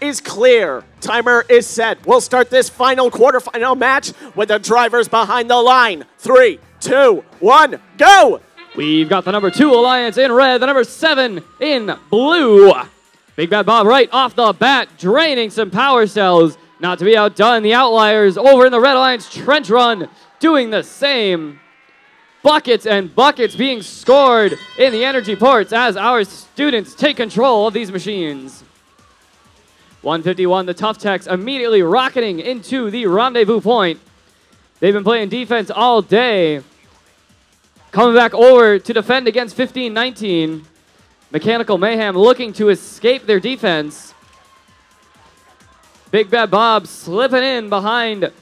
is clear. Timer is set. We'll start this final quarterfinal match with the drivers behind the line. Three, two, one, go! We've got the number two alliance in red, the number seven in blue. Big Bad Bob right off the bat, draining some power cells. Not to be outdone, the Outliers over in the Red Alliance trench run doing the same. Buckets and buckets being scored in the energy ports as our students take control of these machines. 151, the Tough Techs immediately rocketing into the rendezvous point. They've been playing defense all day. Coming back over to defend against 15-19. Mechanical Mayhem looking to escape their defense. Big Bad Bob slipping in behind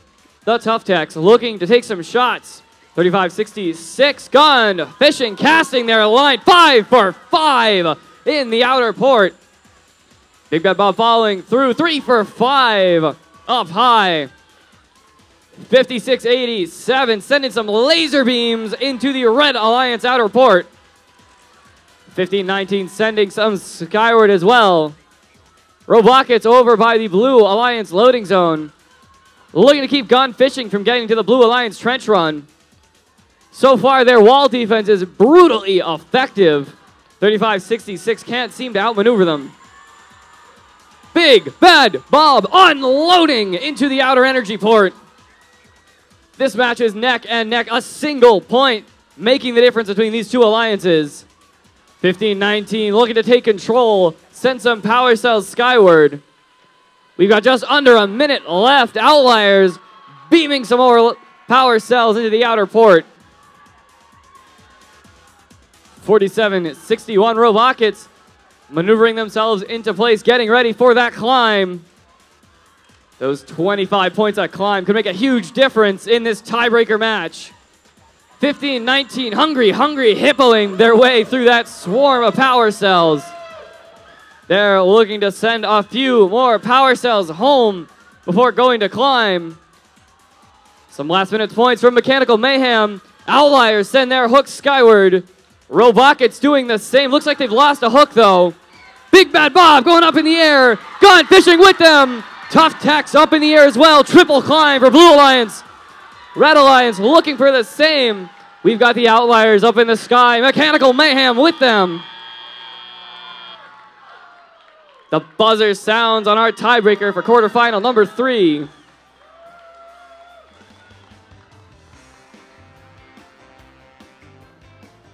the Tough Techs, looking to take some shots. 35-66 gun, fishing, casting their line, five for five in the outer port. Big Bad Bob falling through, three for five up high. 56-87, sending some laser beams into the Red Alliance outer port. 15-19 sending some skyward as well. Robockets over by the Blue Alliance loading zone. Looking to keep Gone Fishing from getting to the Blue Alliance trench run. So far, their wall defense is brutally effective. 35-66 can't seem to outmaneuver them. Big Bad Bob unloading into the outer energy port. This match is neck and neck, a single point making the difference between these two alliances. 15-19 looking to take control, send some power cells skyward. We've got just under a minute left. Outliers beaming some more power cells into the outer port. 47-61 Robockets maneuvering themselves into place, getting ready for that climb. Those 25 points at climb could make a huge difference in this tiebreaker match. 15-19, Hungry, Hungry hippoing their way through that swarm of power cells. They're looking to send a few more power cells home before going to climb. Some last minute points from Mechanical Mayhem. Outliers send their hooks skyward. Robockets doing the same. Looks like they've lost a hook though. Big Bad Bob going up in the air. Gone Fishing with them. Tough Techs up in the air as well. Triple climb for Blue Alliance. Red Alliance looking for the same. We've got the Outliers up in the sky. Mechanical Mayhem with them. The buzzer sounds on our tiebreaker for quarterfinal number three.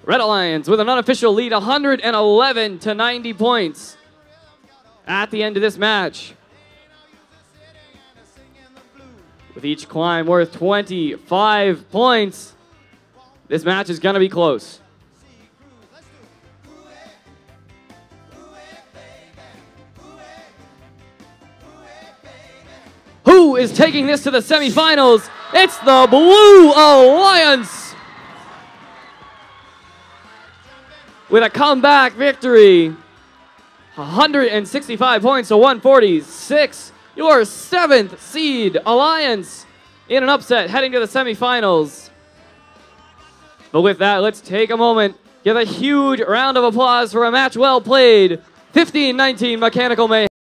Red Alliance with an unofficial lead 111 to 90 points at the end of this match. With each climb worth 25 points, this match is going to be close. Who is taking this to the semifinals? It's the Blue Alliance! With a comeback victory. 165 points to 146 your seventh seed Alliance in an upset heading to the semifinals. But with that, let's take a moment, give a huge round of applause for a match well played. 15-19 Mechanical Mayhem.